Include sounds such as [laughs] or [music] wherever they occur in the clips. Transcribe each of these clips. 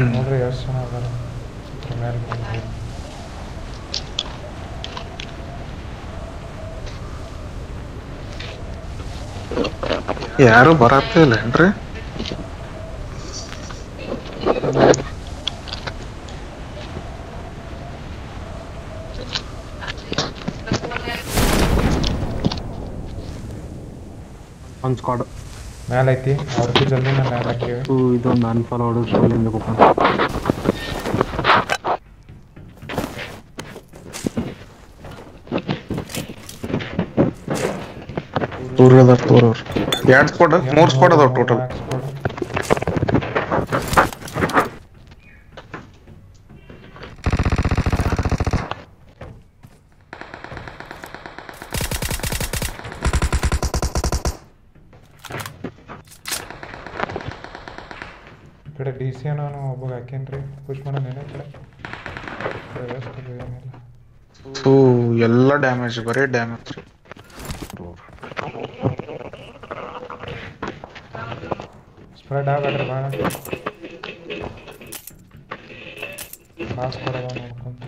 ನೋಡ್ರಿ ಎಷ್ಟು ಜನ ಅದಾರ ಇದ್ರ ಮೇಲೆ ಬಂದು ಯಾರು ಬರತ್ತೇ ಇಲ್ಲೇನ್ರಿ ಒಂದು ಸ್ಕ್ವಾಡ್ ಮೇಲೆ ಐತಿ ಅವ್ರಿಗೆ ಜಲ್ದಿ ನಾನು ಮೇಲೆ ಹಾಕಿವಿ ಇದೊಂದು ಅನ್ಫಾಲೋ ಹೊಡೆದು ಸೋಲಿಂದ ಕೂತ್ಕೊಂಡು ದೂರ ಅದಾರ ದೂರ ಸ್ಪಾಟ್ ಎರಡ್ ಸ್ಕ್ವಾಡ್ ಮೂರ್ ಸ್ಕ್ವಾಡ್ ಅದಾವ ಟೋಟಲ್ ಈ ಕಡೆ west ಅದು ಏನಿಲ್ಲ ಸೊ ಎಲ್ಲ ಡ್ಯಾಮೇಜ್ ಬರೀ ಡ್ಯಾಮೇಜ್ ಸ್ಪ್ರೆಡ್ ಆಗಡ್ರಿ ಭಾಳ ಕಾಸು ಕೊಡೋದ ನೋಡ್ಕೊಂತ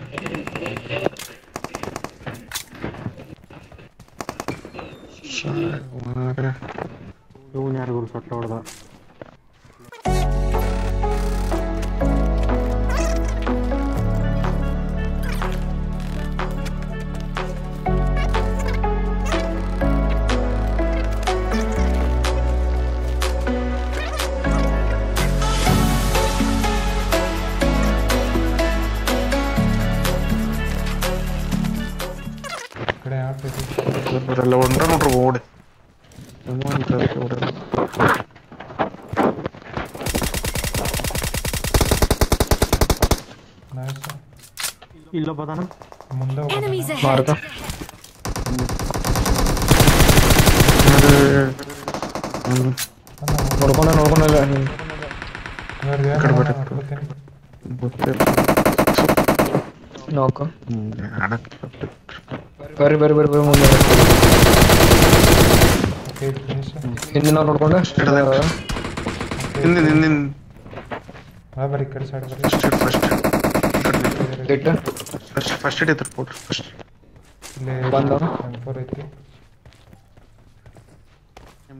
ಇವನ್ ಯಾರಿಗೂ ಸೊಟ್ಟ ಹೊಡೆದ ऐसा किलो बताना मुंडा मार का నడుకున్నా నడుకున్నా ఇక్కడ పెట్టు నోక బరి బరి బరి బరి side first dead first first aid ಇದ್ರ ಕೊಡ್ರಿ ಫಸ್ಟ್ ಇಲ್ಲೇ ಬಂದ ಫೋರ್ ಐತಿ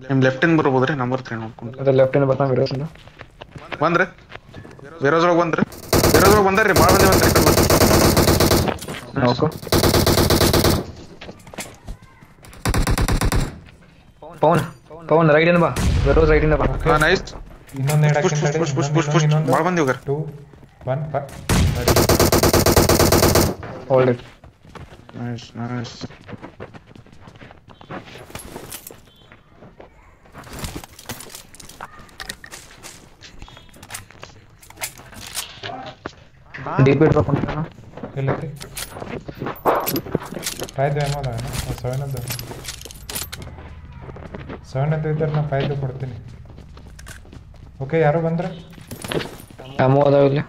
ನಿಮ್ ಲೆಫ್ಟ್ ಇಂದ ಬರ್ಬೋದ್ರಿ ನಂಬರ್ ತ್ರೀ ನೋಡ್ಕೊಂಡು ಅದ ಲೆಫ್ಟ್ ಇಂದ ಬರ್ತಾನೆ ವಿರೋಸ್ ಇಂದ ಬಂದ್ರಿ ವಿರೋಸ್ ಒಳಗೆ ಬಂದ್ರಿ ವಿರೋಸ್ ಒಳಗೆ ಬಂದಾರ್ರಿ ಭಾಳ ಮಂದಿ ಬಂದ್ರಿ ಓಕೆ ಪವನ್ ಪವನ್ ರೈಟ್ ಇಂದ ಬಾ ವಿರೋಸ್ ರೈಟ್ ಇಂದ ಬಾ ಹಾ ನೈಸ್ ಇನ್ನೊಂದು push push push push push ಭಾಳ ಮಂದಿ ಹೋಗ್ರಿ 2 1 5 Hold it. Nice, nice. DP drop ಮಾಡ್ತಾನಾ ಎಲ್ಲಕ್ಕೆ ಫೈದ ಅಮೌಂಟ್ ಅಣ್ಣ 7 ಅದು 7 ಅದು ಇದ್ರೆ ನಾನು ಫೈದ ಕೊಡ್ತೀನಿ ಓಕೆ ಯಾರು ಬಂದ್ರೆ ಅಮೌಂಟ್ ಅದಾವಿಲ್ಲ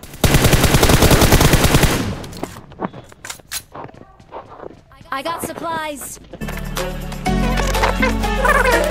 I got supplies! [laughs]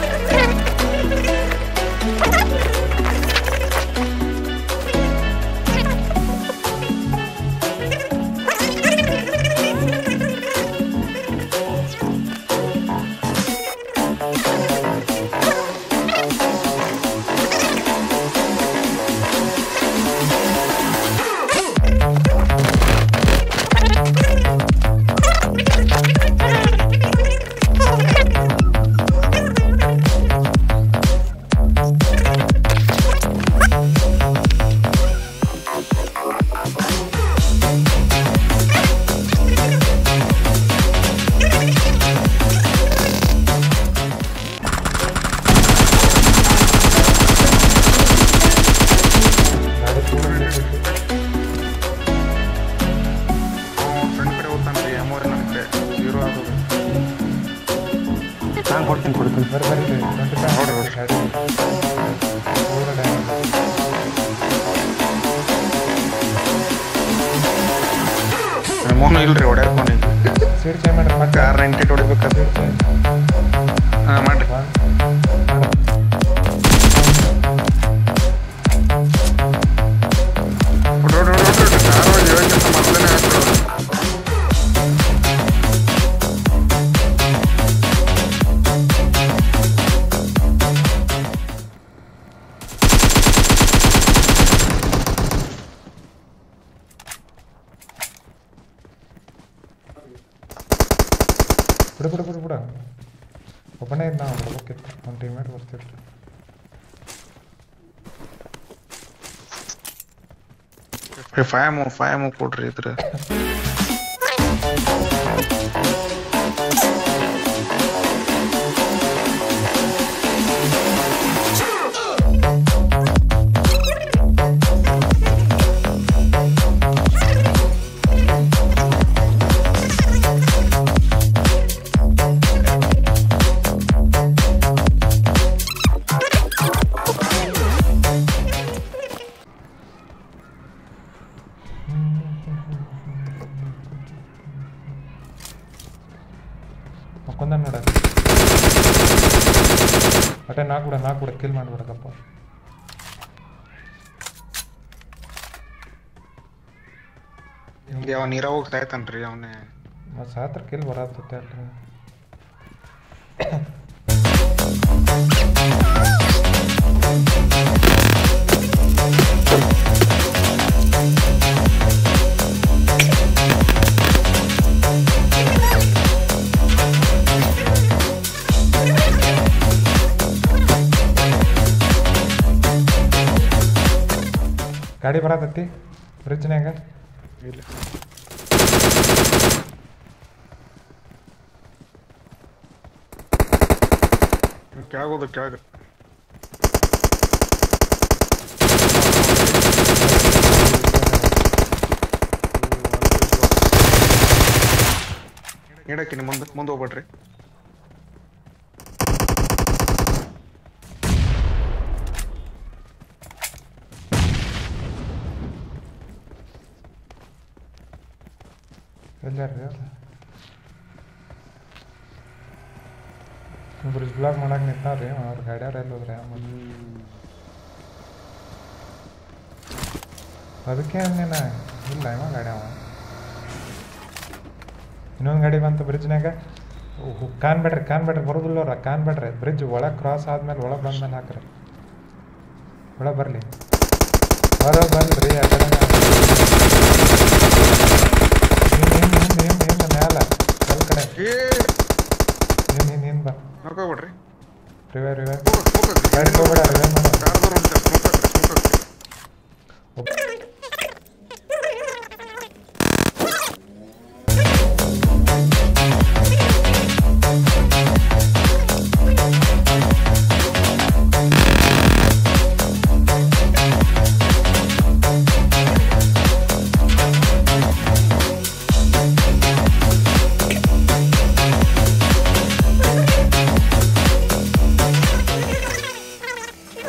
ಅಮೋನು ಇಲ್ರಿ ಇಲ್ಲ ಚೇಂಜ್ ಮಾಡ್ರಿ ಮತ್ತೆ ಆರ್ ನೈಂಟಿ ಹೊಡಿಬೇಕಾದ್ರೆ ಹಾಂ ಮಾಡ್ರಿ ಬಿಡು ಬಿಡು ಬಿಡು ಬಿಡು ಒಬ್ಬನೇ ಇದ್ದ ಅವ್ನು ಹೋಗಿತ್ತು ಒಂದು ಟೀಮೇಟ್ ಬರ್ತಿತ್ತು ಫೈಮು ಫೈಮು ಕೊಡ್ರಿ ಇದ್ರೆ ಮಕ್ಕೊಂದ ನೋಡ ಅಟೆ ನಾಲ್ಕು ಬಿಡ ನಾಲ್ಕು ಬಿಡ ಕಿಲ್ ಮಾಡ್ಬಿಡಕಪ್ಪ ಯಾವ ನೀರ ಹೋಗಿ ಸಾಯ್ತಾನ್ರಿ ಅವನೇ. ಸಾತ್ರ ಕಿಲ್ ಬರತ್ತೆ ಅಲ್ರಿ. ಗಾಡಿ ಬರತತ್ತಿ ಬ್ರಿಡ್ಜ್ನ್ಯಾಗ ಇಲ್ಲ. ಕೆಳಗೋದು ಕೆಳಗ ನೀಡಕ್ಕಿನಿ ಮುಂದೆ ಮುಂದೆ ಹೋಗ್ಬೇಡ್ರಿ. ಎಲ್ಲಾರ್ರಿ ಅವ್ರು ಬ್ರಿಡ್ಜ್ ಬ್ಲಾಕ್ ಮಾಡಕ್ಕೆ ನಿಂತಾವ್ರಿ ಅವ್ರ ಗಾಡ್ಯಾರ ಎಲ್ಲಿ ಹೋದ್ರಿ ಆಮೇಲೆ ಅದಕ್ಕೆ ಅಂದಿನ ಇಲ್ಲ ಇವ ಗಾಡಿ ಅವ ಇನ್ನೊಂದು ಗಾಡಿ ಬಂತು ಬ್ರಿಡ್ಜ್ನಾಗ ಕಾನ್ ಬೇಡ್ರಿ ಕಾನ್ ಬೇಡ್ರಿ ಬರೋದಿಲ್ಲ ಅವ್ರ ಕಾನ್ ಬೇಡ್ರಿ ಬ್ರಿಡ್ಜ್ ಒಳಗೆ ಕ್ರಾಸ್ ಆದ್ಮೇಲೆ ಒಳಗೆ ಬಂದ್ಮೇಲೆ ಹಾಕ್ರಿ ಒಳಗೆ ಬರಲಿ ಹೊರಗೆ ಬಂದ್ರಿ ಆ ಕಡೆ Bien, bien, bien, va. No acabo, re. Arriba, arriba. Arriba, arriba, arriba.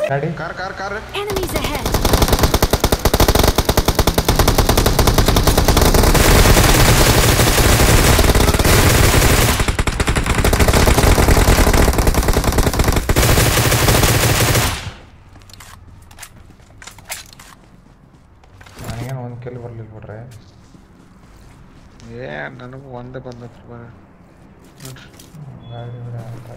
ಗಾಡಿ car car car Enemies ahead! ನನಗೇನು ಒಂದು ಕೆಲ್ ಬರ್ಲಿಲ್ಲ ಬಿಡ್ರಿ ಏ ನನಗೂ ಒಂದೇ ಬಂದತ್ರಿ ಬರ ನೋಡ್ರಿ ಗಾಡಿ ಬಿಡ ಅಂತ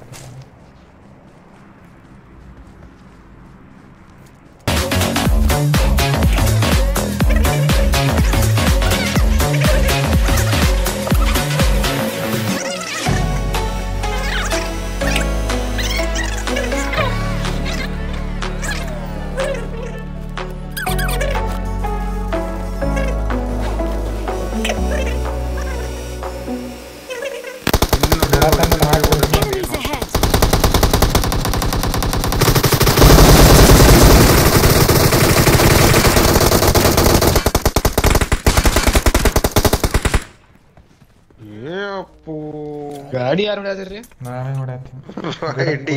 அடி யார் விடாதீரு நானே விடாதீங்க அடி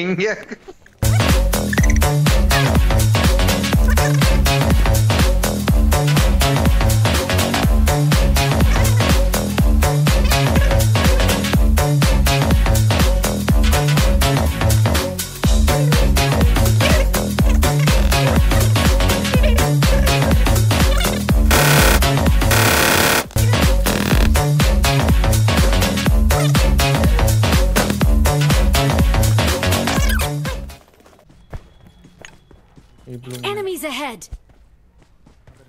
இங்க ahead!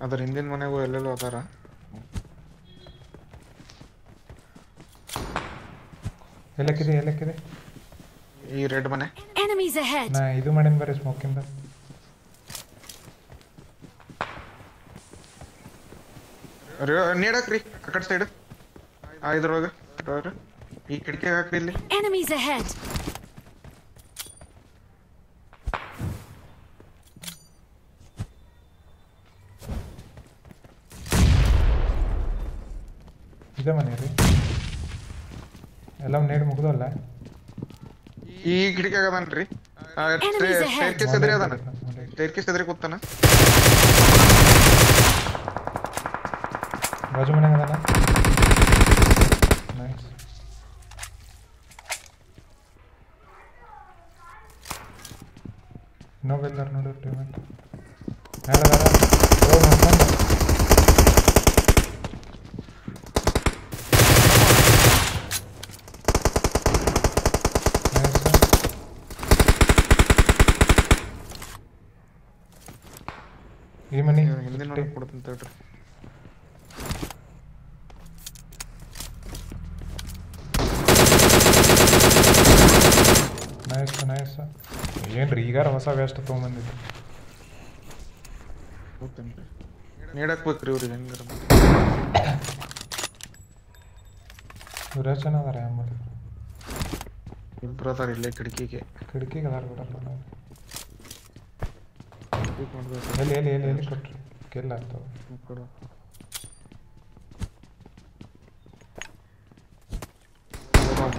ಅದ್ರ ಹಿಂದಿನ ಮನೆಗೂ ಎಲ್ಲೆಲ್ಲೋ ಅದಾರ ಎಲ್ಲಕ್ಕಿದೆ ಎಲ್ಲಕ್ಕಿದೆ ಈ ರೆಡ್ ಮನೆ Enemies ahead! ನಾ ಇದು ಮಾಡಿನ ಬರ್ರಿ ಸ್ಮೋಕಿಂದ ನೀಡಕ್ರಿ ಆ ಕಡೆ ಸೈಡ್ ಆ ಇದ್ರೊಳಗ ಇದ್ರೊಳಗ. ಈ ಕಿಟಕಿಗೆ ಹಾಕ್ರಿ ಇಲ್ಲಿ Enemies ahead! ಇದೇ ಮನೆ ರೀ. ಎಲ್ಲ ನೇಡ್ ಮುಗ್ದಲ್ಲ ಈ ಕಿಟಕಿ ಅದನ್ರಿ Enemies ahead. ಸ್ಟೇರ್ಕೇಸ್ ಎದ್ರಿ ಅದಾನ. ಸ್ಟೇರ್ಕೇಸ್ ಎದ್ರಿ ಕೂತಾನ. ಬಾಜು ಮನ್ಯಾಗ ಅದಾನ? ನೈಸ್ ಇನ್ನೊಬ್ಬ ಎಲ್ಲಾರ ನೋಡಿ ಟೀಮೆಂಟ್ ಮೇಲೆ ಅದಾರ ಓ ನೋಡ್ಕೊಂಡು ನೈಸ್ ಈ ಮನಿ ಕೊಡ್ತೀನಿ ತಡ್ರಿ ನೈಸ್ ನೈಸ್ ಏನ್ರಿ ಈಗಾರ ಹೊಸ ವೇಸ್ಟ್ ತೊಗೊಂಬಂದಿದ್ದು ನೀಡಕ್ ಬೇಕ್ರಿ ಇವ್ರಿಗೆ ಹೆಂಗಾರ ಇವ್ರು ಅದಾರ ಹೆಂಗ್ ಮಾಡಿದ್ರು ಇಬ್ರು ಅದಾರ ಇಲ್ಲೇ ಕಿಟಕಿಗೆ ಕಿಟಕಿಗೆ ಅದಾರ ನಾವು ಎಲ್ಲಿ ಎಲ್ಲಿ ಎಲ್ಲಿ ಕೆಲ್ಲ ಆಗ್ತಾವ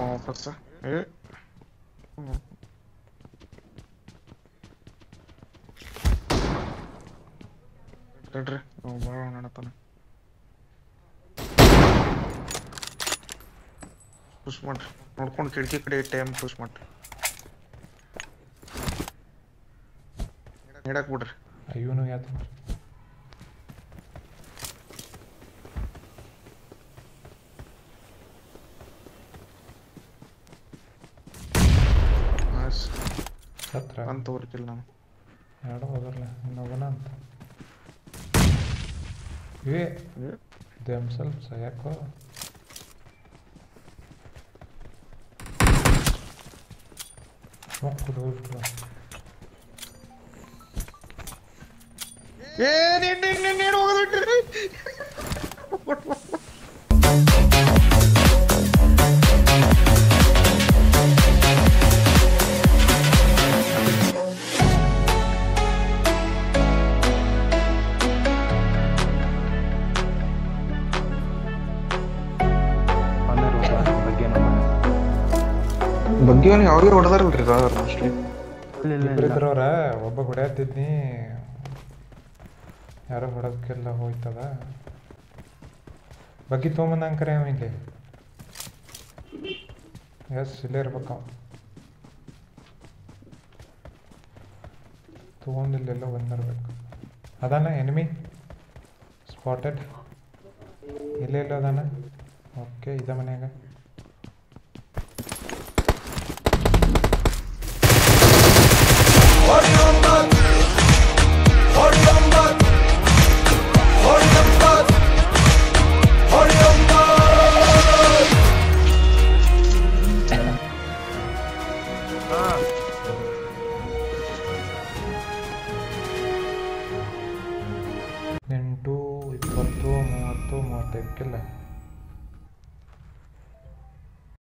ವಾಪಸ್ ಏ ತಡ್ರಿ ಅವ್ ಭಾಳ ನಡತಾನ ಪುಷ್ ಮಾಡ್ರಿ ನೋಡ್ಕೊಂಡು ಕಿಟಕಿ ಕಡೆ ಟೈಮ್ ಪುಷ್ ಮಾಡ್ರಿ ನೀಡಕ್ ಬಿಡ್ರಿ ಅಯ್ಯೋನು ಯಾತ ಹತ್ರ ಅಂತ ತೋರಿಕಿಲ್ಲ ನಾನು ಎರಡು ಹೋದ್ರಲ್ಲ ಇನ್ನೊಬ್ಬನ ಅಂತ ಇವೇ ದೆಮ್ ಸ್ವಲ್ಪ ಯಾಕೋ ಮಕ್ಕಳು ಹೋಗ್ಬಿಟ್ರು ಏ ನೀಡ್ ನೀಡ್ ನೀಡ್ ನೀಡ್ ಬಗ್ಗೆ ಅವ್ನಿಗೆ ಅವ್ರಿಗೆ ಹೊಡೆದಾರಲ್ರಿ ಮೋಸ್ಟ್ಲಿ ಇಲ್ಲ ಇಲ್ಲ ಇಬ್ರು ಇಲ್ಲ. ಒಬ್ಬ ಹೊಡ್ಯಾತಿದ್ನಿ. ಯಾರೋ ಹೊಡೋದಕ್ಕೆಲ್ಲ ಹೋಯ್ತದ. ಬಗ್ಗಿ ತೊಗೊಂಬಂದಂಕರೆ ಅವ ಇಲ್ಲಿ. ಎಸ್ ಇಲ್ಲೇ ಇರ್ಬೇಕು ಅವ ತೊಗೊಂಡಿಲ್ಲೆಲ್ಲ ಬಂದಿರ್ಬೇಕು. ಅದಾನ ಎನಿಮಿ ಸ್ಪಾಟೆಡ್ ಇಲ್ಲೇ ಇಲ್ಲ ಅದಾನ? ಓಕೆ ಇದ ಮನ್ಯಾಗ.